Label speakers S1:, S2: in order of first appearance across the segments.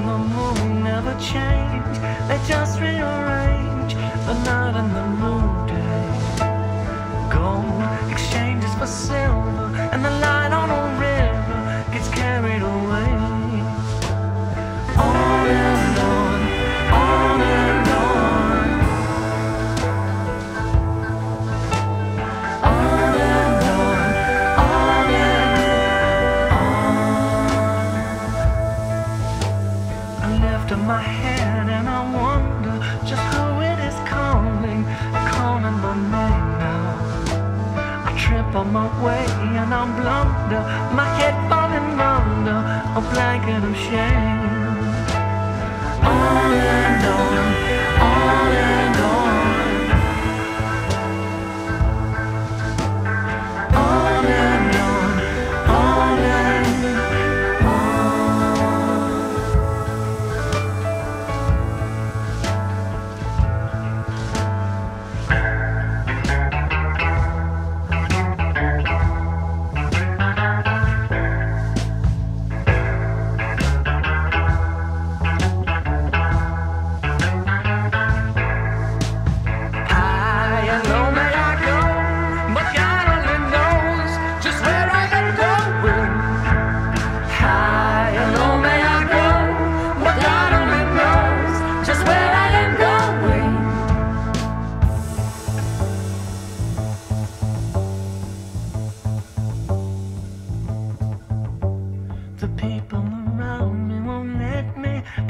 S1: and the moon never change. They just rearrange the night and the moon day. Gold exchanges for silver and the light. Blunder, my head falling under a blanket of shame. On and on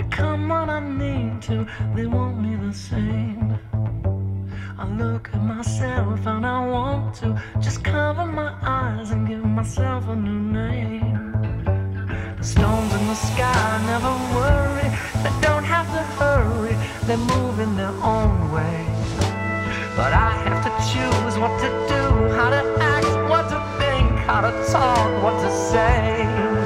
S1: become what I need to. They want me the same. I look at myself and I want to just cover my eyes and give myself a new name. The stones in the sky never worry, they don't have to hurry, they move in their own way. But I have to choose what to do, how to act, what to think, how to talk, what to say.